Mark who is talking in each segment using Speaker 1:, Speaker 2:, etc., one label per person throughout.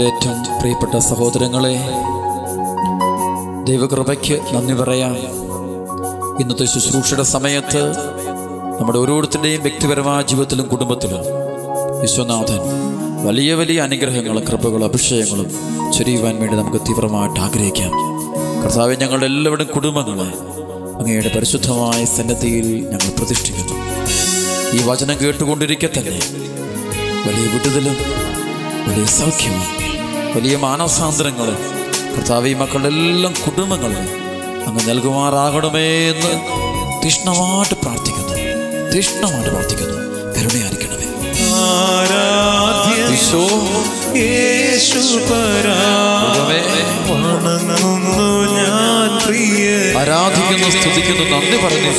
Speaker 1: കർത്താവിലെ ഏറ്റവും പ്രിയപ്പെട്ട സഹോദരങ്ങളെ ദൈവകൃപയ്ക്ക് നന്ദി പറയാം. ഇന്നത്തെ ശുശ്രൂഷയുടെ സമയത്ത് നമ്മുടെ ഓരോരുത്തരുടെയും വ്യക്തിപരമായ ജീവിതത്തിലും കുടുംബത്തിലും വിശ്വനാഥൻ വലിയ വലിയ അനുഗ്രഹങ്ങളും കൃപകളും അഭിഷേകങ്ങളും ചൊരിയുവാൻ വേണ്ടി നമുക്ക് തീവ്രമായിട്ട് ആഗ്രഹിക്കാം. കർത്താവ് ഞങ്ങളുടെ എല്ലാവരുടെയും കുടുംബങ്ങളെ അങ്ങയുടെ പരിശുദ്ധമായ സന്നദ്ധിയിൽ ഞങ്ങൾ പ്രതിഷ്ഠിക്കുന്നു. ഈ വചനം കേട്ടുകൊണ്ടിരിക്കെ തന്നെ വലിയ വിടുതലും വലിയ സൗഖ്യവും വലിയ മാനസാന്തരങ്ങൾ കർത്താവ് ഈ മക്കളുടെ എല്ലാം കുടുംബങ്ങൾ അങ്ങ് നൽകുമാറാകണമേ എന്ന് തീഷ്ണമായിട്ട് പ്രാർത്ഥിക്കുന്നു. തീഷ്ണമായിട്ട് പ്രാർത്ഥിക്കുന്നു. കരുണയായിരിക്കണമേ.
Speaker 2: യേശുപരാ
Speaker 1: ദൈവമേ,
Speaker 2: വണങ്ങുന്നു ഞാൻ പ്രിയ
Speaker 1: ആരാധിക്കുന്നു സ്തുതിക്കുന്നു നന്ദി
Speaker 2: പറഞ്ഞു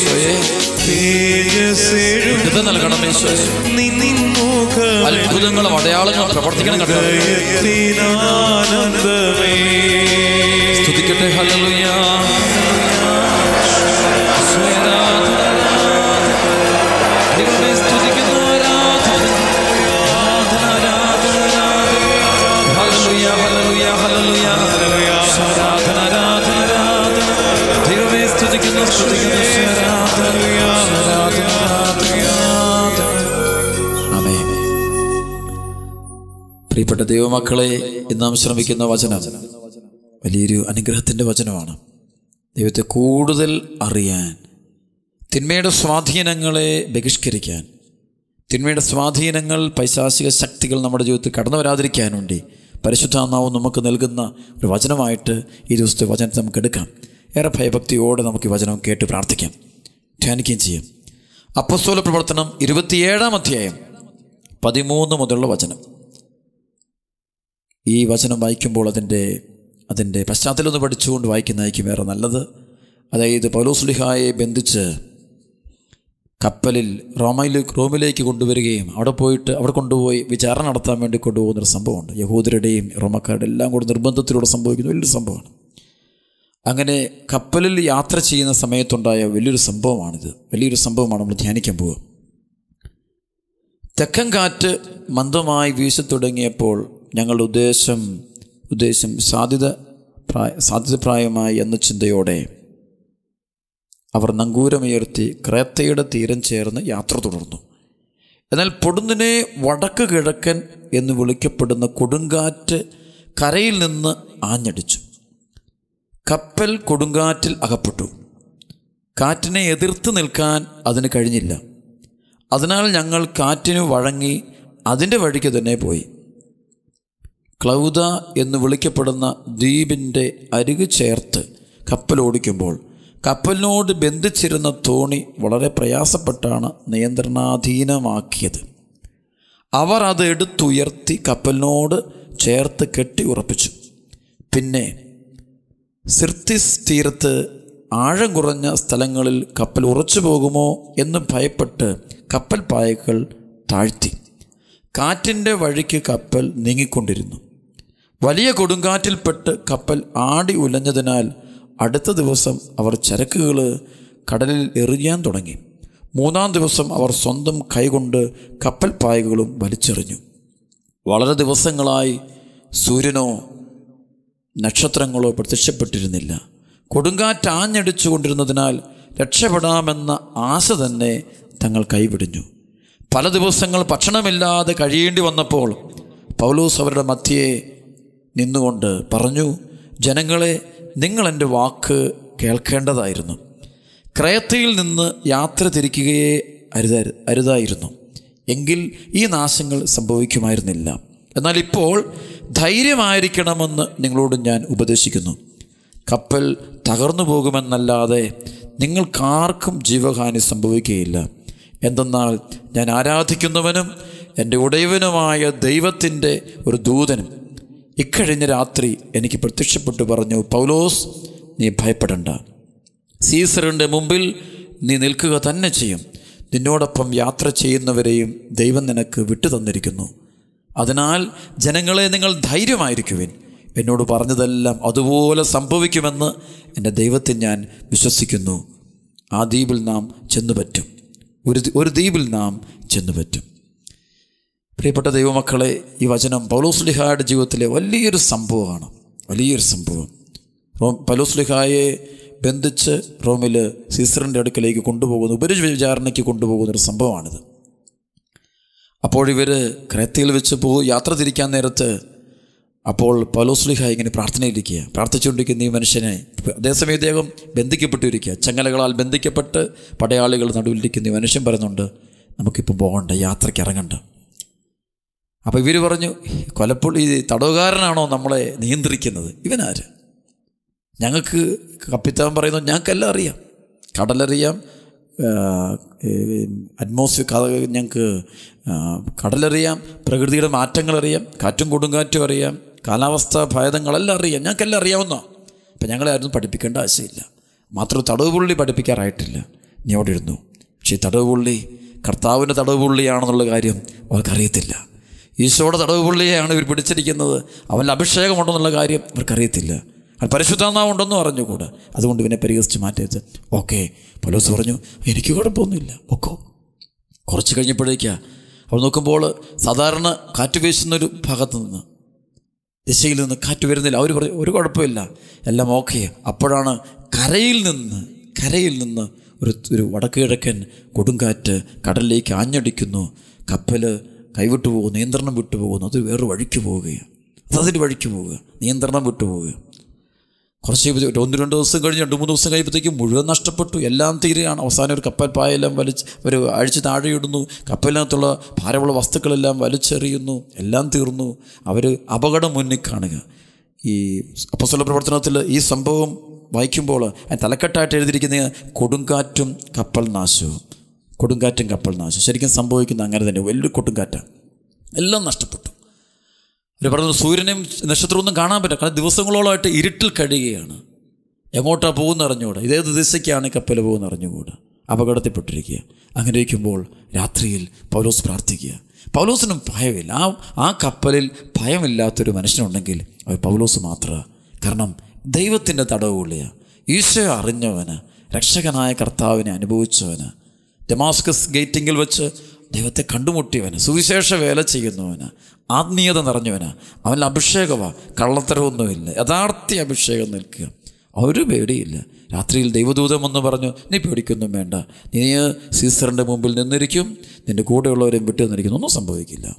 Speaker 1: വിടുതൽ നൽകണം അത്ഭുതങ്ങളും അടയാളങ്ങളും പ്രവർത്തിക്കണം കണ്ടോ സ്തുതിക്കട്ടെ ഹല്ലേലൂയ. പ്രിയപ്പെട്ട ദൈവമക്കളെ ഇന്ന് നാം ശ്രമിക്കുന്ന വചനം വലിയൊരു അനുഗ്രഹത്തിന്റെ വചനമാണ്. ദൈവത്തെ കൂടുതൽ അറിയാൻ തിന്മയുടെ സ്വാധീനങ്ങളെ ബഹിഷ്കരിക്കാൻ തിന്മയുടെ സ്വാധീനങ്ങൾ പൈശാസിക ശക്തികൾ നമ്മുടെ ജീവിതത്തിൽ കടന്നു വരാതിരിക്കാൻ വേണ്ടി പരിശുദ്ധാത്മാവ് നമുക്ക് നൽകുന്ന ഒരു വചനമായിട്ട് ഈ ദിവസത്തെ വചനത്തെ നമുക്ക് എടുക്കാം. ഏറെ ഭയഭക്തിയോടെ നമുക്ക് ഈ വചനം കേട്ട് പ്രാർത്ഥിക്കാം. ധ്യാനിക്കുകയും ചെയ്യാം. അപ്പസ്തോല പ്രവർത്തനം ഇരുപത്തിയേഴാം അധ്യായം പതിമൂന്ന് മുതലുള്ള വചനം. ഈ വചനം വായിക്കുമ്പോൾ അതിന്റെ അതിന്റെ പശ്ചാത്തലം ഒന്ന് പഠിച്ചുകൊണ്ട് വായിക്കുന്നതായിരിക്കും വേറെ നല്ലത്. അതായത് പൗലോസ്ലിഹായെ ബന്ധിച്ച് കപ്പലിൽ റോമയിൽ റോമിലേക്ക് കൊണ്ടുവരികയും അവിടെ പോയിട്ട് അവിടെ കൊണ്ടുപോയി വിചാരണ നടത്താൻ വേണ്ടി കൊണ്ടുപോകുന്നൊരു സംഭവമുണ്ട്. യഹൂദരുടെയും റോമക്കാരുടെ എല്ലാം കൂടെ നിർബന്ധത്തിലൂടെ സംഭവിക്കുന്ന വലിയൊരു സംഭവമാണ്. അങ്ങനെ കപ്പലിൽ യാത്ര ചെയ്യുന്ന സമയത്തുണ്ടായ വലിയൊരു സംഭവമാണിത്. വലിയൊരു സംഭവമാണ് നമ്മൾ ധ്യാനിക്കാൻ പോവുക. തെക്കൻ കാറ്റ് മന്ദമായി വീശി തുടങ്ങിയപ്പോൾ ഞങ്ങളുടെ ഉദ്ദേശം ഉദ്ദേശം സാധ്യത പ്രായ സാധ്യതപ്രായമായി എന്ന ചിന്തയോടെ അവർ നങ്കൂരമുയർത്തി ക്രേത്തയുടെ തീരം ചേർന്ന് യാത്ര തുടർന്നു. എന്നാൽ പൊടുന്നിനെ വടക്ക് കിഴക്കൻ എന്ന് വിളിക്കപ്പെടുന്ന കൊടുങ്കാറ്റ് കരയിൽ നിന്ന് ആഞ്ഞടിച്ചു. കപ്പൽ കൊടുങ്കാറ്റിൽ അകപ്പെട്ടു. കാറ്റിനെ എതിർത്ത് നിൽക്കാൻ അതിന് കഴിഞ്ഞില്ല. അതിനാൽ ഞങ്ങൾ കാറ്റിന് വഴങ്ങി അതിന്റെ വഴിക്ക് തന്നെ പോയി. ക്ലൗദ എന്ന് വിളിക്കപ്പെടുന്ന ദ്വീപിന്റെ അരികു ചേർത്ത് കപ്പൽ ഓടിക്കുമ്പോൾ കപ്പലിനോട് ബന്ധിച്ചിരുന്ന തോണി വളരെ പ്രയാസപ്പെട്ടാണ് നിയന്ത്രണാധീനമാക്കിയത്. അവർ അത് എടുത്തുയർത്തി കപ്പലിനോട് ചേർത്ത് കെട്ടി ഉറപ്പിച്ചു. പിന്നെ സിർത്തിസ് തീരത്ത് ആഴം കുറഞ്ഞ സ്ഥലങ്ങളിൽ കപ്പൽ ഉറച്ചു പോകുമോ എന്ന് ഭയപ്പെട്ട് കപ്പൽ പായകൾ താഴ്ത്തി. കാറ്റിന്റെ വഴിക്ക് കപ്പൽ നീങ്ങിക്കൊണ്ടിരുന്നു. വലിയ കൊടുങ്കാറ്റിൽപ്പെട്ട് കപ്പൽ ആടി ഉലഞ്ഞതിനാൽ അടുത്ത ദിവസം അവർ ചരക്കുകൾ കടലിൽ എറിയാൻ തുടങ്ങി. മൂന്നാം ദിവസം അവർ സ്വന്തം കൈകൊണ്ട് കപ്പൽ പായകളും വലിച്ചെറിഞ്ഞു. വളരെ ദിവസങ്ങളായി സൂര്യനോ നക്ഷത്രങ്ങളോ പ്രത്യക്ഷപ്പെട്ടിരുന്നില്ല. കൊടുങ്കാറ്റ് ആഞ്ഞടിച്ചു കൊണ്ടിരുന്നതിനാൽ രക്ഷപ്പെടാമെന്ന ആശ തന്നെ തങ്ങൾ കൈവിടിഞ്ഞു. പല ദിവസങ്ങൾ ഭക്ഷണമില്ലാതെ കഴിയേണ്ടി വന്നപ്പോൾ പൗലൂസ് അവരുടെ മധ്യയെ നിന്നുകൊണ്ട് പറഞ്ഞു ജനങ്ങളെ നിങ്ങൾ എന്റെ വാക്ക് കേൾക്കേണ്ടതായിരുന്നു. ക്രയത്തയിൽ നിന്ന് യാത്ര തിരിക്കുകയേ അരുത അരുതായിരുന്നു. എങ്കിൽ ഈ നാശങ്ങൾ സംഭവിക്കുമായിരുന്നില്ല. എന്നാൽ ഇപ്പോൾ ധൈര്യമായിരിക്കണമെന്ന് നിങ്ങളോട് ഞാൻ ഉപദേശിക്കുന്നു. കപ്പൽ തകർന്നു പോകുമെന്നല്ലാതെ നിങ്ങൾക്കാർക്കും ജീവഹാനി സംഭവിക്കുകയില്ല. എന്തെന്നാൽ ഞാൻ ആരാധിക്കുന്നവനും എന്റെ ഉടയവനുമായ ദൈവത്തിന്റെ ഒരു ദൂതനും ഇക്കഴിഞ്ഞ രാത്രി എനിക്ക് പ്രത്യക്ഷപ്പെട്ടു പറഞ്ഞു പൗലോസ് നീ ഭയപ്പെടണ്ട. സീസറിന്റെ മുമ്പിൽ നീ നിൽക്കുക തന്നെ ചെയ്യും. നിന്നോടൊപ്പം യാത്ര ചെയ്യുന്നവരെയും ദൈവം നിനക്ക് വിട്ടു തന്നിരിക്കുന്നു. അതിനാൽ ജനങ്ങളെ നിങ്ങൾ ധൈര്യമായിരിക്കുവിൻ. എന്നോട് പറഞ്ഞതെല്ലാം അതുപോലെ സംഭവിക്കുമെന്ന് എന്റെ ദൈവത്തെ ഞാൻ വിശ്വസിക്കുന്നു. ആ ദ്വീപിൽ നാം ചെന്നു പറ്റും ഒരു ഒരു ദ്വീപിൽ നാം ചെന്നു പറ്റും പ്രിയപ്പെട്ട ദൈവമക്കളെ ഈ വചനം പൗലോസ്ലിഹായുടെ ജീവിതത്തിലെ വലിയൊരു സംഭവമാണ്. വലിയൊരു സംഭവം. റോം പൗലോസ്ലിഹായെ ബന്ധിച്ച് റോമിൽ സീസറിന്റെ അടുക്കലേക്ക് കൊണ്ടുപോകുന്ന ഉപരിവിചാരണയ്ക്ക് കൊണ്ടുപോകുന്ന ഒരു സംഭവമാണിത്. അപ്പോൾ ഇവർ ക്രേത്തയിൽ വെച്ച് പോ യാത്ര തിരിക്കാൻ നേരത്ത് അപ്പോൾ പൗലോസ്ലിഹ ഇങ്ങനെ പ്രാർത്ഥനയിലിരിക്കുക. പ്രാർത്ഥിച്ചുകൊണ്ടിരിക്കുന്ന ഈ മനുഷ്യനെ അതേസമയം ഇദ്ദേഹം ബന്ധിക്കപ്പെട്ടിരിക്കുക. ചങ്ങലകളാൽ ബന്ധിക്കപ്പെട്ട് പടയാളികൾ നടുവിലിരിക്കുന്ന ഈ മനുഷ്യൻ പറയുന്നുണ്ട് നമുക്കിപ്പോൾ പോകണ്ട യാത്രയ്ക്ക് ഇറങ്ങണ്ട. അപ്പോൾ ഇവർ പറഞ്ഞു കൊലപ്പുള്ളി തടവുകാരനാണോ നമ്മളെ നിയന്ത്രിക്കുന്നത്? ഇവനാര്? ഞങ്ങൾക്ക് കപ്പിത്താൻ പറയുന്നു ഞങ്ങൾക്കെല്ലാം അറിയാം. കടലറിയാം അറ്റ്മോസ്ഫിയർ ഞങ്ങൾക്ക് കടലറിയാം പ്രകൃതിയുടെ മാറ്റങ്ങളറിയാം കാറ്റും കൊടുങ്കാറ്റും അറിയാം കാലാവസ്ഥ ഭേദങ്ങളെല്ലാം അറിയാം. ഞങ്ങൾക്കെല്ലാം അറിയാവുന്ന അപ്പം ഞങ്ങളെ ആരും പഠിപ്പിക്കേണ്ട ആവശ്യമില്ല. മാത്രം തടവ് പുള്ളി പഠിപ്പിക്കാറായിട്ടില്ല. നീ അവിടെ ഇരുന്നു. പക്ഷേ തടവ് പുള്ളി കർത്താവിന്റെ തടവ് പുള്ളിയാണെന്നുള്ള കാര്യം അവർക്കറിയത്തില്ല. ഈശോയുടെ തടവ് പുള്ളിയെയാണ് ഇവർ പിടിച്ചിരിക്കുന്നത്. അവന്റെ അഭിഷേകമുണ്ടെന്നുള്ള കാര്യം ഇവർക്കറിയത്തില്ല. അത് പരിശുദ്ധാത്മാവുണ്ടെന്നും അറിഞ്ഞുകൂടെ. അതുകൊണ്ട് ഇവനെ പരിഹസിച്ച് മാറ്റിയത് ഓക്കെ പലോസ് പറഞ്ഞു എനിക്ക് കുഴപ്പമൊന്നുമില്ല. ഒക്കോ കുറച്ച് കഴിഞ്ഞപ്പോഴേക്കാ അവൾ നോക്കുമ്പോൾ സാധാരണ കാറ്റ് വീശുന്നൊരു ഭാഗത്ത് നിന്ന് ദിശയിൽ നിന്ന് കാറ്റ് വരുന്നില്ല. അവർ പറഞ്ഞു ഒരു കുഴപ്പമില്ല. എല്ലാം ഓക്കെ. അപ്പോഴാണ് കരയിൽ നിന്ന് കരയിൽ നിന്ന് ഒരു ഒരു വടക്ക് കിഴക്കൻ കൊടുങ്കാറ്റ് കടലിലേക്ക് ആഞ്ഞടിക്കുന്നു. കപ്പൽ കൈവിട്ടു പോകും നിയന്ത്രണം വിട്ടു പോകുന്നു അത് വേറൊരു വഴിക്ക് പോവുകയാണ്. അതതിന്റെ വഴിക്ക് പോവുക നിയന്ത്രണം വിട്ടു പോവുക. കുറച്ച് കഴിയുമ്പോൾ ഒന്ന് രണ്ട് ദിവസം കഴിഞ്ഞ് രണ്ട് മൂന്ന് ദിവസം കഴിയുമ്പോഴത്തേക്കും മുഴുവൻ നഷ്ടപ്പെട്ടു എല്ലാം തീരുകയാണ്. അവസാനം ഒരു കപ്പൽ പായെല്ലാം വലിച്ച് ഒരു അഴിച്ച് താഴെയിടുന്നു കപ്പലിനകത്തുള്ള ഭാരമുള്ള വസ്തുക്കളെല്ലാം വലിച്ചെറിയുന്നു എല്ലാം തീർന്നു. അവർ അപകടം മുന്നിൽ കാണുക. ഈ അപ്പസ്വല പ്രവർത്തനത്തിൽ ഈ സംഭവം വായിക്കുമ്പോൾ തലക്കെട്ടായിട്ട് എഴുതിയിരിക്കുന്ന കൊടുങ്കാറ്റും കപ്പൽ നാശവും. കൊടുങ്കാറ്റും കപ്പൽ നാശം. ശരിക്കും സംഭവിക്കുന്ന അങ്ങനെ തന്നെ വലിയൊരു കൊടുങ്കാറ്റാണ്. എല്ലാം നഷ്ടപ്പെട്ടു. അവർ പറഞ്ഞു സൂര്യനെയും നക്ഷത്രമൊന്നും കാണാൻ പറ്റില്ല. കാരണം ദിവസങ്ങളോളമായിട്ട് ഇരുട്ടിൽ കഴിയുകയാണ് എങ്ങോട്ടാണ് പോകുന്ന അറിഞ്ഞുകൂടാ. ഇതേത് ദിശയ്ക്കാണ് ഈ കപ്പൽ പോകുന്ന അറിഞ്ഞുകൂടാ. അപകടത്തിൽപ്പെട്ടിരിക്കുക അങ്ങനെ ഇരിക്കുമ്പോൾ രാത്രിയിൽ പൗലോസ് പ്രാർത്ഥിക്കുക. പൗലോസിനും ഭയമില്ല. ആ ആ കപ്പലിൽ ഭയമില്ലാത്തൊരു മനുഷ്യനുണ്ടെങ്കിൽ അത് പൗലോസ് മാത്രമാണ് കാരണം ദൈവത്തിന്റെ തടവുള്ളിയാണ് ഈശോ അറിഞ്ഞവന് രക്ഷകനായ കർത്താവിനെ അനുഭവിച്ചവന് ഡെമാസ്കസ് ഗേറ്റിങ്ങിൽ വെച്ച് ദൈവത്തെ കണ്ടുമുട്ടിയവന് സുവിശേഷ വേല ചെയ്യുന്നവന് ആത്മീയത നിറഞ്ഞവന് അവനിൽ അഭിഷേകമാണ് കള്ളത്തരമൊന്നുമില്ല യഥാർത്ഥ അഭിഷേകം നിൽക്കുക. ഒരു പേടിയില്ല. രാത്രിയിൽ ദൈവദൂതം എന്ന് പറഞ്ഞു നീ പേടിക്കൊന്നും വേണ്ട. നീ സീസറിന്റെ മുമ്പിൽ നിന്നിരിക്കും. നിന്റെ കൂടെയുള്ളവരെയും വിട്ടു നിന്നിരിക്കുന്നു ഒന്നും സംഭവിക്കില്ല.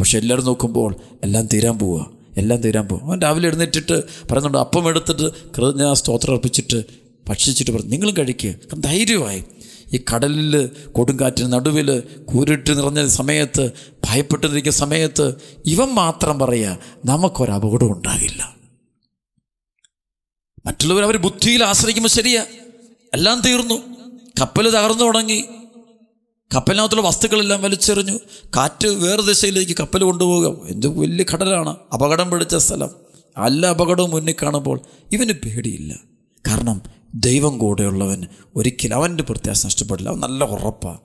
Speaker 1: പക്ഷെ എല്ലാവരും നോക്കുമ്പോൾ എല്ലാം തീരാൻ പോവുക. എല്ലാം തീരാൻ പോകും അവൻ രാവിലെ എഴുന്നേറ്റിട്ട് പറയുന്നുണ്ട് അപ്പം എടുത്തിട്ട് കൃതജ്ഞ സ്തോത്രം അർപ്പിച്ചിട്ട് ഭക്ഷിച്ചിട്ട് പറഞ്ഞു നിങ്ങളും കഴിക്കുക ധൈര്യമായി. ഈ കടലിൽ കൊടുങ്കാറ്റിന് നടുവിൽ കൂരിട്ട് നിറഞ്ഞ സമയത്ത് ഭയപ്പെട്ടിരിക്കുന്ന സമയത്ത് ഇവൻ മാത്രം പറയുക നമുക്കൊരപകടം ഉണ്ടാകില്ല. മറ്റുള്ളവർ അവർ ബുദ്ധിയിൽ ആശ്രയിക്കുമ്പോൾ ശരിയാ. എല്ലാം തീർന്നു. കപ്പൽ തകർന്നു തുടങ്ങി. കപ്പലിനകത്തുള്ള വസ്തുക്കളെല്ലാം വലിച്ചെറിഞ്ഞു. കാറ്റ് വേറെ ദിശയിലേക്ക് കപ്പൽ കൊണ്ടുപോകുക എന്ത് വലിയ കടലാണ്. അപകടം പിടിച്ച സ്ഥലം. എല്ലാ അപകടവും മുന്നിൽ കാണുമ്പോൾ ഇവന് പേടിയില്ല. കാരണം ദൈവം കൂടെയുള്ളവൻ ഒരിക്കലും അവന്റെ പ്രത്യാസം നഷ്ടപ്പെടില്ല. അവൻ നല്ല ഉറപ്പാണ്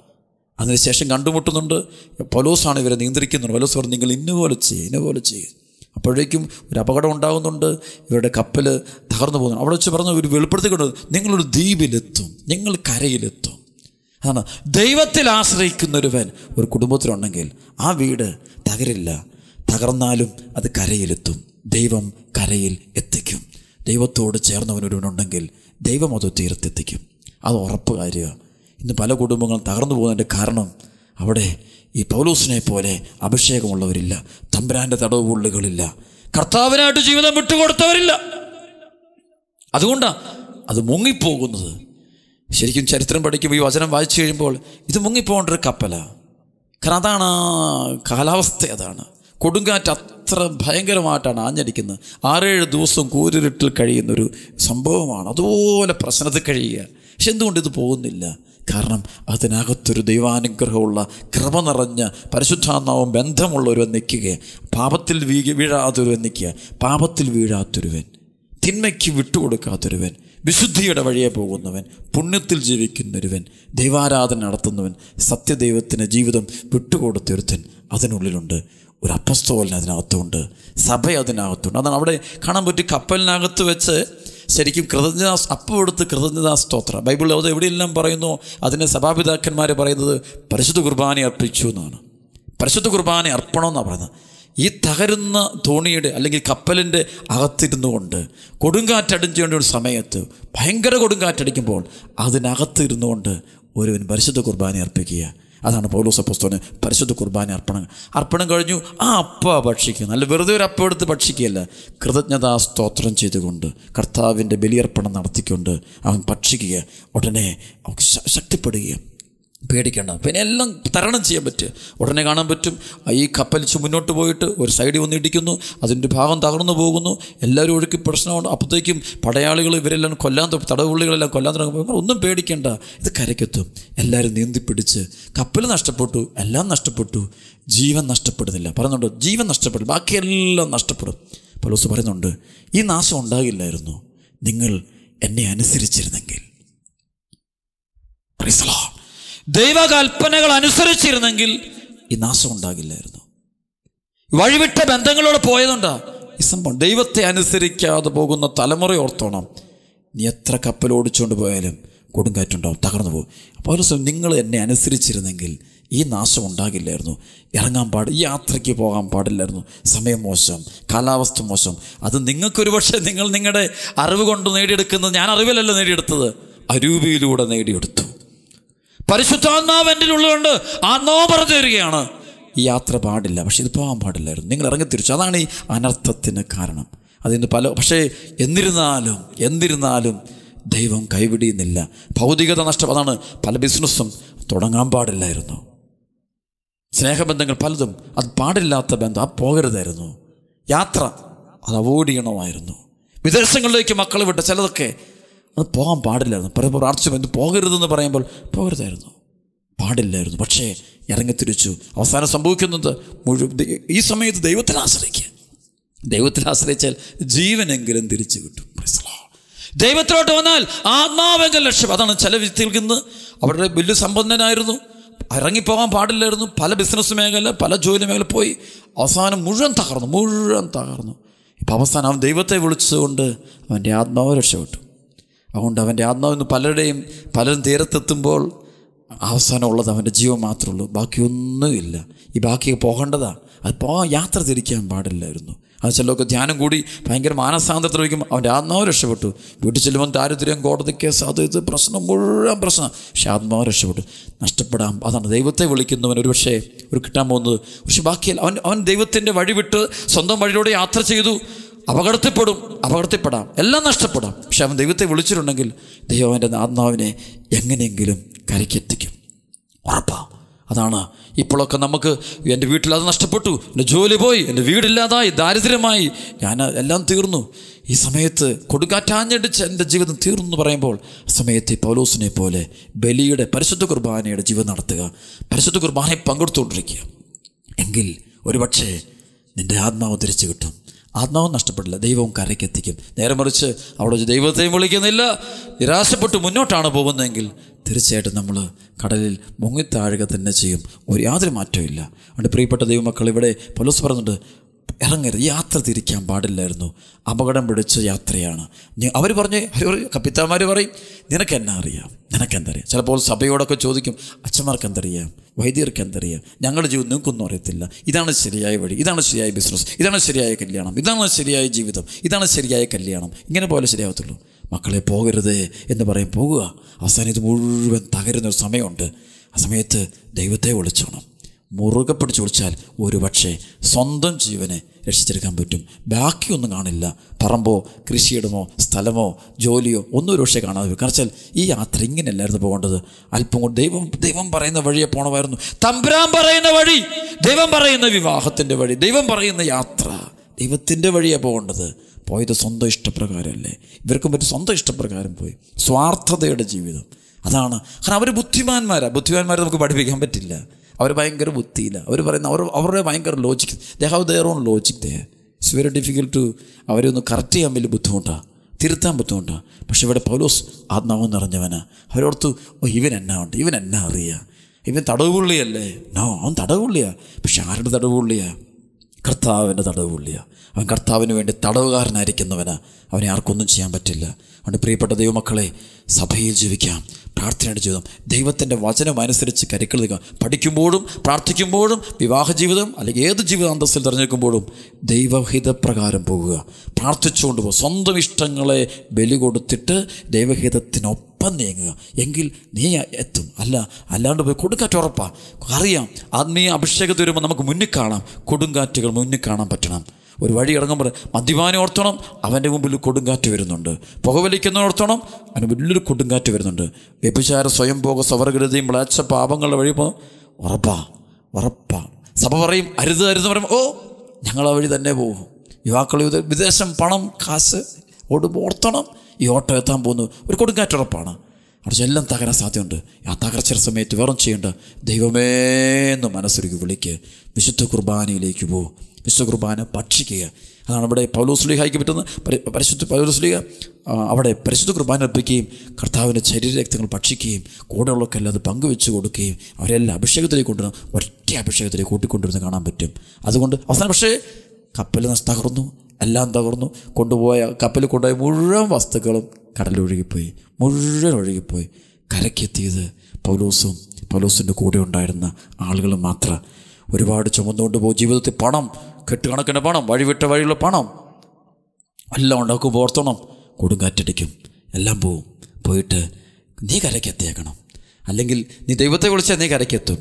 Speaker 1: അതിനുശേഷം കണ്ടുമുട്ടുന്നുണ്ട്. പലോസാണ് ഇവരെ നിയന്ത്രിക്കുന്നുണ്ട് പലോസ് പറഞ്ഞു നിങ്ങൾ ഇന്നുപോലെ ചെയ്യുക ഇന്നുപോലെ ചെയ്യുക അപ്പോഴേക്കും ഒരു അപകടം ഉണ്ടാകുന്നുണ്ട്. ഇവരുടെ കപ്പൽ തകർന്നു പോകുന്നു. അവിടെ വെച്ച് പറഞ്ഞു ഒരു വെളിപ്പെടുത്തിക്കൊണ്ട് നിങ്ങളൊരു ദ്വീപിലെത്തും നിങ്ങൾ കരയിലെത്തും. അതാണ്. ദൈവത്തിൽ ആശ്രയിക്കുന്നൊരുവൻ ഒരു കുടുംബത്തിലുണ്ടെങ്കിൽ ആ വീട് തകരില്ല. തകർന്നാലും അത് കരയിലെത്തും. ദൈവം കരയിൽ എത്തിക്കും. ദൈവത്തോട് ചേർന്നവനൊരുവനുണ്ടെങ്കിൽ ദൈവം അത് തീർത്തെത്തിക്കും അത് ഉറപ്പ് കാര്യമാണ് ഇന്ന് പല കുടുംബങ്ങളും തകർന്നു പോകുന്നതിന്റെ കാരണം അവിടെ ഈ പൗലൂസിനെ പോലെ അഭിഷേകമുള്ളവരില്ല തമ്പുരാന്റെ തടവ് പുള്ളികളില്ല കർത്താവിനായിട്ട് ജീവിതം വിട്ടുകൊടുത്തവരില്ല. അതുകൊണ്ടാണ് അത് മുങ്ങിപ്പോകുന്നത്. ശരിക്കും ചരിത്രം പഠിക്കുമ്പോൾ ഈ വചനം വായിച്ചു കഴിയുമ്പോൾ ഇത് മുങ്ങിപ്പോകേണ്ട ഒരു കപ്പലാണ് കാരണം അതാണ് കാലാവസ്ഥ അതാണ്. കൊടുങ്കാറ്റ് അത്ര ഭയങ്കരമായിട്ടാണ് ആഞ്ഞടിക്കുന്നത്. ആറേഴ് ദിവസം കൂരിരുട്ടിൽ കഴിയുന്നൊരു സംഭവമാണ്. അതുപോലെ പ്രശ്നത്തിൽ കഴിയുക. പക്ഷെ എന്തുകൊണ്ട് ഇത് പോകുന്നില്ല? കാരണം അതിനകത്തൊരു ദൈവാനുഗ്രഹമുള്ള കൃപ നിറഞ്ഞ പരിശുദ്ധാത്മാവും ബന്ധമുള്ളൊരുവൻ നിൽക്കുക. പാപത്തിൽ വീ വീഴാത്തൊരുവൻ നിൽക്കുക. പാപത്തിൽ വീഴാത്തൊരുവൻ. തിന്മയ്ക്ക് വിട്ടുകൊടുക്കാത്തൊരുവൻ. വിശുദ്ധിയുടെ വഴിയെ പോകുന്നവൻ. പുണ്യത്തിൽ ജീവിക്കുന്നൊരുവൻ. ദൈവാരാധന നടത്തുന്നവൻ. സത്യദൈവത്തിന് ജീവിതം വിട്ടുകൊടുത്തൊരുത്തൻ അതിനുള്ളിലുണ്ട്. ഒരു അപ്പസ്തോലൻ അതിനകത്തുണ്ട് സഭ അതിനകത്തുണ്ട്. അതാണ് അവിടെ കാണാൻ പറ്റി കപ്പലിനകത്ത് വെച്ച് ശരിക്കും കൃതജ്ഞതാ അപ്പം എടുത്ത് കൃതജ്ഞതാ സ്തോത്രം. ബൈബിളിൽ അത് എവിടെയെല്ലാം പറയുന്നു? അതിനെ സഭാപിതാക്കന്മാർ പറയുന്നത് പരിശുദ്ധ കുർബാന അർപ്പിച്ചു എന്നാണ്. പരിശുദ്ധ കുർബാന അർപ്പണമെന്നാണ് പറയുന്നത്. ഈ തകരുന്ന തോണിയുടെ അല്ലെങ്കിൽ കപ്പലിന്റെ അകത്തിരുന്നു കൊണ്ട് കൊടുങ്കാറ്റടിച്ചേണ്ട ഒരു സമയത്ത് ഭയങ്കര കൊടുങ്കാറ്റടിക്കുമ്പോൾ അതിനകത്ത് ഇരുന്നു കൊണ്ട് ഒരുവൻ പരിശുദ്ധ കുർബാന അർപ്പിക്കുക. അതാണ് പൗലോസ് അപ്പോസ്തോന് പരിശുദ്ധ കുർബാന അർപ്പണം. അർപ്പണം കഴിഞ്ഞു. ആ അപ്പ ഭക്ഷിക്കുക. നല്ല വെറുതെ ഒരു അപ്പം എടുത്ത് ഭക്ഷിക്കുകയല്ല. കൃതജ്ഞതാ സ്തോത്രം ചെയ്തുകൊണ്ട് കർത്താവിന്റെ ബലിയർപ്പണം നടത്തിക്കൊണ്ട് അവൻ ഭക്ഷിക്കുക. ഉടനെ അവർക്ക് ശ- ശക്തിപ്പെടുക പേടിക്കേണ്ട. പിന്നെ എല്ലാം തരണം ചെയ്യാൻ പറ്റുക. ഉടനെ കാണാൻ പറ്റും. ഈ കപ്പലിച്ച് മുന്നോട്ട് പോയിട്ട് ഒരു സൈഡിൽ വന്ന് ഇടിക്കുന്നു. അതിന്റെ ഭാഗം തകർന്നു പോകുന്നു. എല്ലാവരും ഒഴുക്കി പ്രശ്നമാണ് അപ്പോഴത്തേക്കും പടയാളികൾ ഇവരെല്ലാം കൊല്ലാൻ തുട- തടവുള്ളികളെല്ലാം കൊല്ലാൻ തുടങ്ങുമ്പോൾ ഒന്നും പേടിക്കേണ്ട. ഇത് കരയ്ക്കെത്തും. എല്ലാവരും നീന്തിപ്പിടിച്ച്. കപ്പൽ നഷ്ടപ്പെട്ടു. എല്ലാം നഷ്ടപ്പെട്ടു. ജീവൻ നഷ്ടപ്പെടുന്നില്ല. പറയുന്നുണ്ട് ജീവൻ നഷ്ടപ്പെടും. ബാക്കിയെല്ലാം നഷ്ടപ്പെടും. പലോസ് പറയുന്നുണ്ട് ഈ നാശം ഉണ്ടാകില്ലായിരുന്നു. നിങ്ങൾ എന്നെ അനുസരിച്ചിരുന്നെങ്കിൽ. Lord. ദൈവകൽപ്പനകൾ അനുസരിച്ചിരുന്നെങ്കിൽ ഈ നാശം ഉണ്ടാകില്ലായിരുന്നു. വഴിവിട്ട ബന്ധങ്ങളോട് പോയതുകൊണ്ടാ ഈ സംഭവം. ദൈവത്തെ അനുസരിക്കാതെ പോകുന്ന തലമുറ ഓർത്തോണം. നീ എത്ര കപ്പൽ ഓടിച്ചുകൊണ്ട് പോയാലും കൊടുങ്കാറ്റുണ്ടാവും തകർന്നു പോകും. അപ്പോൾ ഒരു നിങ്ങൾ എന്നെ അനുസരിച്ചിരുന്നെങ്കിൽ ഈ നാശം ഉണ്ടാകില്ലായിരുന്നു. ഇറങ്ങാൻ പാട് ഈ യാത്രയ്ക്ക് പോകാൻ പാടില്ലായിരുന്നു. സമയം മോശം കാലാവസ്ഥ മോശം. അത് നിങ്ങൾക്കൊരു പക്ഷേ നിങ്ങൾ നിങ്ങളുടെ അറിവ് കൊണ്ട് നേടിയെടുക്കുന്നത് ഞാൻ അറിവിലല്ല നേടിയെടുത്തത്. അരൂപിയിലൂടെ നേടിയെടുത്തു. പരിശുദ്ധാത്മാവ് എന്റെ ഉള്ളുകൊണ്ട് ആത്മാവ് പറഞ്ഞു തരികയാണ് ഈ യാത്ര പാടില്ല. പക്ഷെ ഇത് പോകാൻ പാടില്ലായിരുന്നു. നിങ്ങൾ ഇറങ്ങി തിരിച്ചു. അതാണ് ഈ അനർത്ഥത്തിന് കാരണം. അതിന് പല പക്ഷേ എന്നിരുന്നാലും എന്നിരുന്നാലും ദൈവം കൈവിടിയുന്നില്ല. ഭൗതികത നഷ്ടം അതാണ് പല ബിസിനസ്സും തുടങ്ങാൻ പാടില്ലായിരുന്നു. സ്നേഹബന്ധങ്ങൾ പലതും അത് പാടില്ലാത്ത ബന്ധം ആ പോകരുതായിരുന്നു. യാത്ര അത് അവോയ്ഡ് ചെയ്യണമായിരുന്നു. വിദേശങ്ങളിലേക്ക് മക്കളെ വിട്ട ചിലതൊക്കെ അത് പോകാൻ പാടില്ലായിരുന്നു. പറയുമ്പോൾ പ്രാർത്ഥിച്ചു എന്ത് പോകരുതെന്ന് പറയുമ്പോൾ പോകരുതായിരുന്നു. പാടില്ലായിരുന്നു. പക്ഷേ ഇറങ്ങിത്തിരിച്ചു. അവസാനം സംഭവിക്കുന്നത് മുഴുവൻ ഈ സമയത്ത് ദൈവത്തിൽ ആശ്രയിക്കുക. ദൈവത്തിൽ ആശ്രയിച്ചാൽ ജീവനെങ്കിലും തിരിച്ചു കിട്ടും. ദൈവത്തിലോട്ട് വന്നാൽ ആത്മാവെങ്കിൽ ലക്ഷ്യം. അതാണ് ചില വ്യക്തികൾക്ക് ഇന്ന് അവരുടെ വലിയ സമ്പന്നനായിരുന്നു. ഇറങ്ങിപ്പോകാൻ പാടില്ലായിരുന്നു. പല ബിസിനസ് മേഖല പല ജോലി മേഖല പോയി. അവസാനം മുഴുവൻ തകർന്നു മുഴുവൻ തകർന്നു. ഇപ്പം അവസാനം അവൻ ദൈവത്തെ വിളിച്ചുകൊണ്ട് അവന്റെ ആത്മാവ് രക്ഷപ്പെട്ടു. അതുകൊണ്ട് അവന്റെ ആത്മാവിന്ന് പലരുടെയും പലരും തീരത്തെത്തുമ്പോൾ അവസാനമുള്ളത് അവന്റെ ജീവൻ മാത്രമേ ഉള്ളൂ. ബാക്കിയൊന്നുമില്ല. ഈ ബാക്കി പോകേണ്ടതാ. അത് പോ യാത്ര തിരിക്കാൻ പാടില്ലായിരുന്നു. അത് ചിലർക്ക് ധ്യാനം കൂടി ഭയങ്കര മാനസാന്തരത്തിൽ വയ്ക്കും അവന്റെ ആത്മാവ് രക്ഷപ്പെട്ടു. വീട്ടിൽ ചെല്ലുമ്പോൾ ദാരിദ്ര്യം കോടതി കേസ് അത് ഇത് പ്രശ്നം മുഴുവൻ പ്രശ്നം. പക്ഷെ ആത്മാവ് രക്ഷപ്പെട്ടു. നഷ്ടപ്പെടാം. അതാണ് ദൈവത്തെ വിളിക്കുന്നവൻ. ഒരു പക്ഷേ ഒരു കിട്ടാൻ പോകുന്നത്. പക്ഷെ ബാക്കിയല്ല അവൻ അവൻ ദൈവത്തിന്റെ വഴി വിട്ട് സ്വന്തം വഴിയിലൂടെ യാത്ര ചെയ്തു. അപകടത്തിൽപ്പെടും അപകടത്തിൽപ്പെടാം എല്ലാം നഷ്ടപ്പെടാം. പക്ഷെ അവൻ ദൈവത്തെ വിളിച്ചിട്ടുണ്ടെങ്കിൽ ദൈവം അവന്റെ ആത്മാവിനെ എങ്ങനെയെങ്കിലും കരയ്ക്കെത്തിക്കും. ഉറപ്പാണ് അതാണ് ഇപ്പോഴൊക്കെ നമുക്ക് എന്റെ വീട്ടിൽ അത് നഷ്ടപ്പെട്ടു എന്റെ ജോലി പോയി എന്റെ വീടില്ലാതായി ദാരിദ്ര്യമായി ഞാൻ എല്ലാം തീർന്നു. ഈ സമയത്ത് കൊടുങ്കാറ്റാഞ്ഞടിച്ച് എന്റെ ജീവിതം തീർന്നു എന്ന് പറയുമ്പോൾ സമയത്ത് പൗലോസിനെ പോലെ ബലിയുടെ പരിശുദ്ധ കുർബാനയുടെ ജീവിതം നടത്തുക പരിശുദ്ധ കുർബാനയെ പങ്കെടുത്തുകൊണ്ടിരിക്കുക. എങ്കിൽ ഒരുപക്ഷെ നിന്റെ ആത്മാവ് തിരിച്ചു കിട്ടും. ആത്മാവ് നഷ്ടപ്പെടില്ല. ദൈവവും കരയ്ക്കെത്തിക്കും. നേരെ മറിച്ച് അവിടെ വെച്ച് ദൈവത്തെയും വിളിക്കുന്നില്ല. നിരാശപ്പെട്ട് മുന്നോട്ടാണ് പോകുന്നതെങ്കിൽ തീർച്ചയായിട്ടും നമ്മൾ കടലിൽ മുങ്ങിത്താഴുക തന്നെ ചെയ്യും. ഒരു യാതൊരു മാറ്റവും ഇല്ല. അതുകൊണ്ട് പ്രിയപ്പെട്ട ദൈവമക്കൾ ഇവിടെ പൊലസ് പറഞ്ഞിട്ട് ഇറങ്ങരുത്. യാത്ര തിരിക്കാൻ പാടില്ലായിരുന്നു. അപകടം പിടിച്ച യാത്രയാണ്. അവർ പറഞ്ഞ് കപ്പിത്താന്മാർ പറയും നിനക്ക് എന്നാ അറിയാം. നിനക്ക് അറിയാം ചിലപ്പോൾ സഭയോടൊക്കെ ചോദിക്കും അച്ഛന്മാർക്ക് എന്തറിയാം? വൈദ്യർക്ക് എന്തറിയാം ഞങ്ങളുടെ ജീവിതം നിങ്ങൾക്കൊന്നും അറിയത്തില്ല. ഇതാണ് ശരിയായ വഴി ഇതാണ് ശരിയായ ബിസിനസ് ഇതാണ് ശരിയായ കല്യാണം ഇതാണ് ശരിയായ ജീവിതം ഇതാണ് ശരിയായ കല്യാണം. ഇങ്ങനെ പോലെ ശരിയാവത്തുള്ളൂ. മക്കളെ പോകരുത് എന്ന് പറയും പോകുക. അവസാനം ഇത് മുഴുവൻ തകരുന്നൊരു സമയമുണ്ട്. ആ സമയത്ത് ദൈവത്തെ വിളിച്ചോണം. മുറുകെ പിടിച്ച് വിളിച്ചാൽ ഒരു പക്ഷേ സ്വന്തം ജീവനെ രക്ഷിച്ചെടുക്കാൻ പറ്റും. ബാക്കിയൊന്നും കാണില്ല. പറമ്പോ കൃഷിയിടമോ സ്ഥലമോ ജോലിയോ ഒന്നും ഒരു പക്ഷേ കാണാതെ കാരണം വെച്ചാൽ ഈ യാത്ര ഇങ്ങനെയല്ലായിരുന്നു പോകേണ്ടത്. അല്പം കൊണ്ട് ദൈവം ദൈവം പറയുന്ന വഴിയെ പോണമായിരുന്നു. തമ്പുരാൻ പറയുന്ന വഴി ദൈവം പറയുന്ന വിവാഹത്തിന്റെ വഴി ദൈവം പറയുന്ന യാത്ര. ദൈവത്തിന്റെ വഴിയെ പോകേണ്ടത്. പോയത് സ്വന്തം ഇഷ്ടപ്രകാരമല്ലേ? ഇവർക്കും പറ്റും സ്വന്തം ഇഷ്ടപ്രകാരം പോയി. സ്വാർത്ഥതയുടെ ജീവിതം. അതാണ്. കാരണം അവർ ബുദ്ധിമാന്മാരാണ് ബുദ്ധിമാന്മാരെ നമുക്ക് പഠിപ്പിക്കാൻ പറ്റില്ല. അവർ ഭയങ്കര ബുദ്ധിയില്ല അവർ പറയുന്ന അവർ അവരുടെ ഭയങ്കര logic they have their own logic they it's very difficult to അവരെ ഒന്ന് കറക്റ്റ് ചെയ്യാൻ വലിയ ബുദ്ധിമുട്ടാണ് തിരുത്താൻ ബുദ്ധിമുട്ടാണ് പക്ഷെ ഇവിടെ പൗലോസ് ആത്മാവ് നിറഞ്ഞവനാണ് അവരോർത്ത് ഓ ഇവൻ എന്നാ ഉണ്ട്? ഇവൻ എന്നാ അറിയാം? ഇവൻ തടവുപുള്ളിയല്ലേ? നോ അവൻ തടവുപുള്ളിയാ. പക്ഷെ ആരുടെ തടവുപുള്ളിയാ? കർത്താവിന്റെ തടവുള്ളിയ അവൻ കർത്താവിന് വേണ്ടി തടവുകാരനായിരിക്കുന്നവനാണ് അവനെ ആർക്കൊന്നും ചെയ്യാൻ പറ്റില്ല. അവന്റെ പ്രിയപ്പെട്ട ദൈവമക്കളെ സഭയിൽ ജീവിക്കാം. പ്രാർത്ഥനയുടെ ജീവിതം ദൈവത്തിന്റെ വചനം അനുസരിച്ച് കരുക്കളുക പഠിക്കുമ്പോഴും പ്രാർത്ഥിക്കുമ്പോഴും വിവാഹ ജീവിതം അല്ലെങ്കിൽ ഏത് ജീവിത അന്തസ്സിൽ തിരഞ്ഞെടുക്കുമ്പോഴും ദൈവഹിതപ്രകാരം പോകുക. പ്രാർത്ഥിച്ചുകൊണ്ട് പോകുക സ്വന്തം ഇഷ്ടങ്ങളെ ബലി കൊടുത്തിട്ട് ദൈവഹിതത്തിനൊപ്പം നീങ്ങുക. എങ്കിൽ നീ എത്തും. അല്ല അല്ലാണ്ട് പോയി കൊടുക്കാറ്റ് ഉറപ്പാണ് അറിയാം. ആത്മീയ അഭിഷേകത്തിൽ വരുമ്പോൾ നമുക്ക് മുന്നിൽ കാണാം. കൊടുങ്കാറ്റുകൾ മുന്നിൽ കാണാൻ പറ്റണം. ഒരു വഴി ഇറങ്ങുമ്പോൾ മദ്യപാനം ഓർത്തണം അവന്റെ മുമ്പിൽ കൊടുങ്കാറ്റ് വരുന്നുണ്ട്. പുകവലിക്കുന്ന ഓർത്തണം അവന് വലിയൊരു കൊടുങ്കാറ്റ് വരുന്നുണ്ട്. വ്യഭിചാര സ്വയംഭോഗ സവർഗരതയും മ്ലാച്ച പാപങ്ങളുടെ വഴി പോ ഉറപ്പാ ഉറപ്പാ. സഭ പറയും അരുത് അരുത് പറയുമ്പോൾ ഓ ഞങ്ങൾ ആ വഴി തന്നെ പോകും. യുവാക്കൾ വിദേശം പണം കാശ് ഓടുമ്പോർത്തണം ഈ ഓട്ടം എത്താൻ പോകുന്നു. ഒരു കൊടുങ്കാറ്റ് ഉറപ്പാണ്. അവിടെ എല്ലാം തകരാൻ സാധ്യതയുണ്ട്. ആ തകർച്ച സമയത്ത് വേറെ ചെയ്യേണ്ട. ദൈവമേ എന്ന് മനസ്സൊരുക്കി വിളിക്ക്. വിശുദ്ധ കുർബാനയിലേക്ക് പോ. വിശുദ്ധ കുർബാന ഭക്ഷിക്കുക. അതാണ് അവിടെ പൗലോസ്ലിഹായിക്ക് പറ്റുന്ന പരി- പരിശുദ്ധ പൗലോസ്ലിഹ അവിടെ പരിശുദ്ധ കുർബാന അർപ്പിക്കുകയും കർത്താവിന്റെ ശരീരരക്തങ്ങൾ ഭക്ഷിക്കുകയും കൂടെയുള്ളവർക്കെല്ലാം അത് പങ്കുവെച്ച് കൊടുക്കുകയും അവരെല്ലാം അഭിഷേകത്തിലേക്ക് കൊണ്ടുവന്ന് ഒറ്റ അഭിഷേകത്തിലേക്ക് കൂട്ടിക്കൊണ്ടിരുന്ന് കാണാൻ പറ്റും. അതുകൊണ്ട് അവസാനം പക്ഷേ കപ്പൽ തകർന്നു എല്ലാം തകർന്നു. കൊണ്ടുപോയ കപ്പൽ കൊണ്ടുപോയ മുഴുവൻ വസ്തുക്കളും കടലൊഴുകിപ്പോയി മുഴുവൻ ഒഴുകിപ്പോയി. കരക്കെത്തിയത് പൗലോസും പൗലോസിന്റെ കൂടെ ഉണ്ടായിരുന്ന ആളുകൾ മാത്രം. ഒരുപാട് ചുമന്നുകൊണ്ട് പോകും ജീവിതത്തിൽ പണം കെട്ടുകണക്കിന് പണം വഴിവിട്ട വഴിയുള്ള പണം. എല്ലാം ഉണ്ടാക്കും ഓർത്തണം കൊടുങ്കാറ്റടിക്കും. എല്ലാം പോവും. പോയിട്ട് നീ കരയ്ക്കെത്തിയേക്കണം. അല്ലെങ്കിൽ നീ ദൈവത്തെ വിളിച്ചാൽ നീ കരയ്ക്കെത്തും.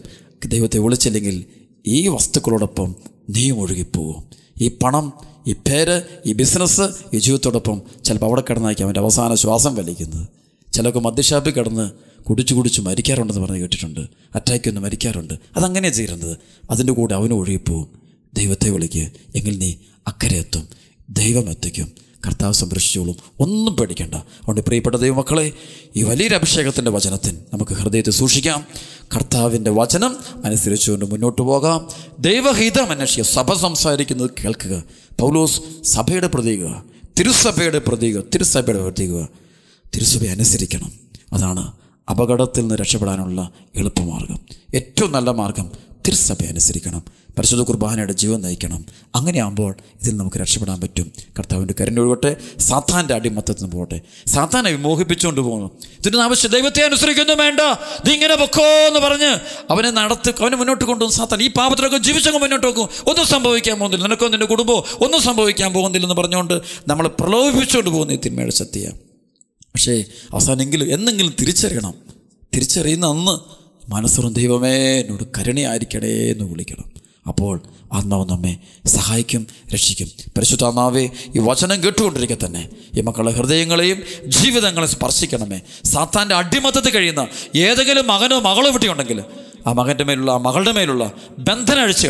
Speaker 1: ദൈവത്തെ വിളിച്ചില്ലെങ്കിൽ ഈ വസ്തുക്കളോടൊപ്പം നീയും ഒഴുകിപ്പോവും ഈ പണം ഈ പേര് ഈ ബിസിനസ് ഈ ജീവിതത്തോടൊപ്പം ചിലപ്പോൾ അവിടെ കിടന്നായിരിക്കും അവന്റെ അവസാന ശ്വാസം വലിക്കുന്നത്. ചിലർക്ക് മദ്യഷാപ്പിൽ കിടന്ന് കുടിച്ചു കുടിച്ച് മരിക്കാറുണ്ടെന്ന് പറഞ്ഞ് കേട്ടിട്ടുണ്ട്. അറ്റാക്ക് ഒന്ന് മരിക്കാറുണ്ട്. അതങ്ങനെയാണ് ചെയ്യുന്നത്. അതിന്റെ കൂടെ അവനും ഒഴുകിപ്പോവും. ദൈവത്തെ വിളിക്കുക എങ്കിൽ നീ അക്കരെ എത്തും. ദൈവം എത്തിക്കും. കർത്താവ് സംരക്ഷിച്ചോളും. ഒന്നും പേടിക്കേണ്ട. അതുകൊണ്ട് പ്രിയപ്പെട്ട ദൈവമക്കളെ ഈ വലിയൊരു അഭിഷേകത്തിന്റെ വചനത്തിൽ നമുക്ക് ഹൃദയത്തെ സൂക്ഷിക്കാം. കർത്താവിന്റെ വചനം അനുസരിച്ചുകൊണ്ട് മുന്നോട്ട് പോകാം. ദൈവഹിതം അന്വേഷിക്കുക. സഭ സംസാരിക്കുന്നത് കേൾക്കുക. പൗലോസ് സഭയുടെ പ്രതീക. തിരുസഭയുടെ പ്രതീക. തിരുസഭയുടെ പ്രതീക. തിരുസഭ അനുസരിക്കണം. അതാണ് അപകടത്തിൽ നിന്ന് രക്ഷപ്പെടാനുള്ള എളുപ്പമാർഗം. ഏറ്റവും നല്ല മാർഗം തിരുസഭ അനുസരിക്കണം. പരിശുദ്ധ കുർബാനയുടെ ജീവൻ നയിക്കണം. അങ്ങനെയാകുമ്പോൾ ഇതിൽ നമുക്ക് രക്ഷപ്പെടാൻ പറ്റും. കർത്താവിന്റെ കരുണൊഴുകട്ടെ സാത്താന്റെ അടിമത്തത്തിന് പോകട്ടെ. സാത്താനെ വിമോഹിപ്പിച്ചുകൊണ്ട് പോകുന്നു. ഇതിന് ആവശ്യം ദൈവത്തെ അനുസരിക്കുന്നു വേണ്ട. നീ ഇങ്ങനെ പൊക്കോ എന്ന് പറഞ്ഞ് അവനെ നടത്തി അവനെ മുന്നോട്ട് കൊണ്ടുവന്ന് സാത്താൻ ഈ പാപത്തിലൊക്കെ ജീവിച്ചങ്ങ് മുന്നോട്ട് വെക്കും. ഒന്നും സംഭവിക്കാൻ പോകുന്നില്ല. നിനക്കോ നിന്റെ കുടുംബമോ? ഒന്നും സംഭവിക്കാൻ പോകുന്നില്ലെന്ന് പറഞ്ഞുകൊണ്ട് നമ്മളെ പ്രലോഭിപ്പിച്ചുകൊണ്ട് പോകുന്ന ഈ തിന്മയുടെ ശക്തിയാണ് പക്ഷേ അവസാനെങ്കിലും എന്നെങ്കിലും തിരിച്ചറിയണം. തിരിച്ചറിയുന്ന അന്ന് മനസ്സുറും ദൈവമേ എന്നോട് കരുണയായിരിക്കണേ എന്ന് വിളിക്കണം. അപ്പോൾ ആത്മാവ് നമ്മെ സഹായിക്കും രക്ഷിക്കും. പരിശുദ്ധാത്മാവെ ഈ വചനം കേട്ടുകൊണ്ടിരിക്കെ തന്നെ. ഈ മക്കളുടെ ഹൃദയങ്ങളെയും ജീവിതങ്ങളെ സ്പർശിക്കണമേ. സാത്താന്റെ അടിമത്തത്തിൽ കഴിയുന്ന ഏതെങ്കിലും മകനോ മകളോ വിട്ടിയുണ്ടെങ്കിൽ ആ മകന്റെ മേലുള്ള ആ മകളുടെ മേലുള്ള ബന്ധന അഴിച്ചു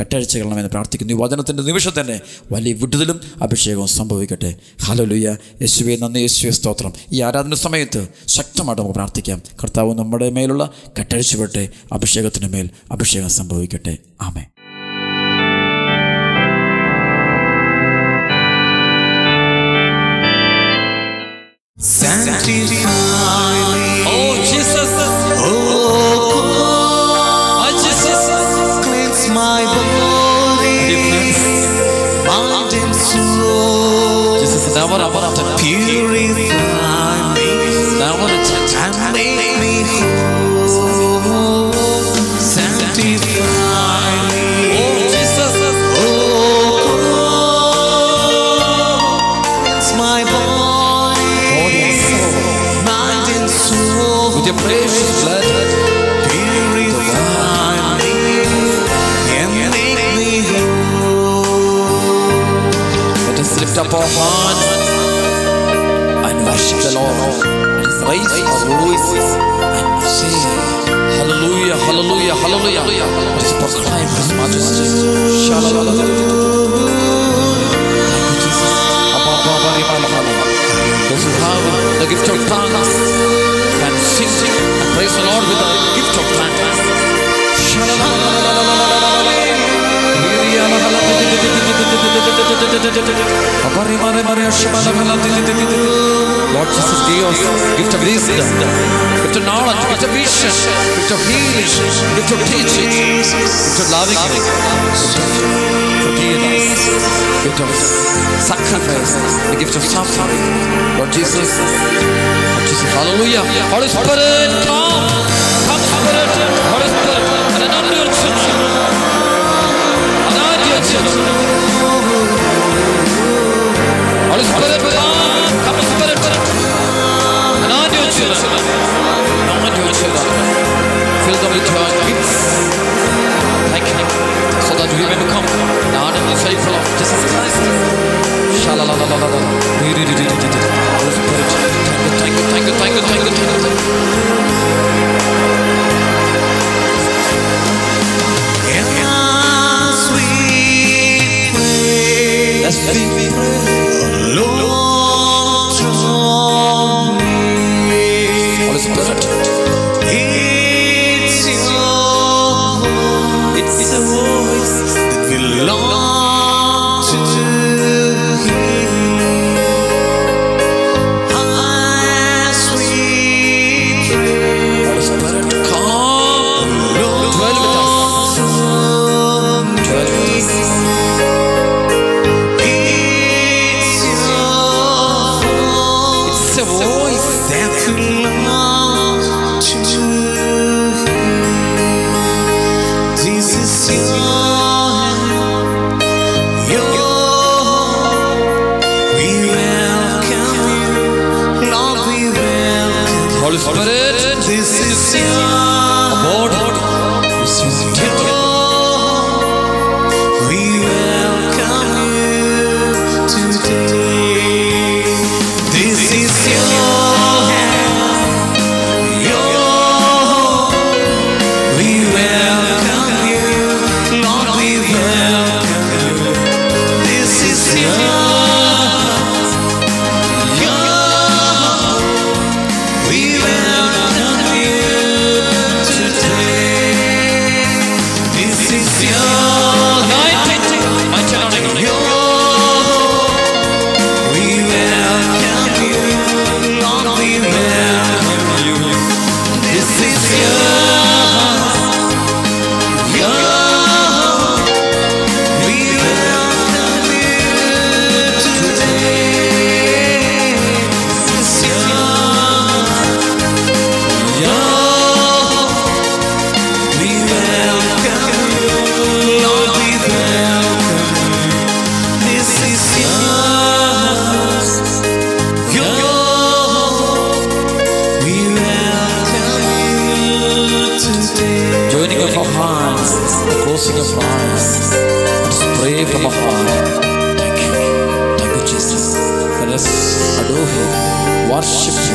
Speaker 1: കെട്ടഴിച്ചുകളമേ എന്ന് പ്രാർത്ഥിക്കുന്നു. ഈ വചനത്തിന്റെ നിമിഷം തന്നെ വലിയ വിടുതലും അഭിഷേകവും സംഭവിക്കട്ടെ. ഹലോലുയ്യ യേശുവെ നന്ദി. യേശുവെ സ്തോത്രം. ഈ ആരാധന സമയത്ത് ശക്തമായിട്ട് നമുക്ക് പ്രാർത്ഥിക്കാം. കർത്താവ് നമ്മുടെ മേലുള്ള കെട്ടഴിച്ചു വിട്ടെ അഭിഷേകത്തിന് മേൽ അഭിഷേകം സംഭവിക്കട്ടെ. ആമേ
Speaker 2: Sanctify me.
Speaker 1: Oh, Jesus. Jesus, never abandon.
Speaker 2: Purify me
Speaker 1: Never reject.
Speaker 2: and make me whole. Sanctify me.
Speaker 1: Oh, Jesus.
Speaker 2: Oh, cleanse my body,
Speaker 1: Body and soul.
Speaker 2: mind and soul.
Speaker 1: With your precious blood.
Speaker 2: Me and
Speaker 1: Hallelujah. It is proclaimed His majesty. Shalom. Uh, gift of tongues can sing and praise the Lord with the gift of tongues. Shalom. Fortalece Deus, gift of wisdom, gift of knowledge, gift of vision, gift of healing, gift of teaching, gift of loving, gift
Speaker 2: of forgiveness, gift of sacrifice, the gift of suffering. Lord Jesus, Lord Jesus, hallelujah. Holy Spirit, come, come, Spirit, Holy Spirit, and another children, another children. Holy Spirit, Jerusalem, Northern the. Thank you. so that we may become an worship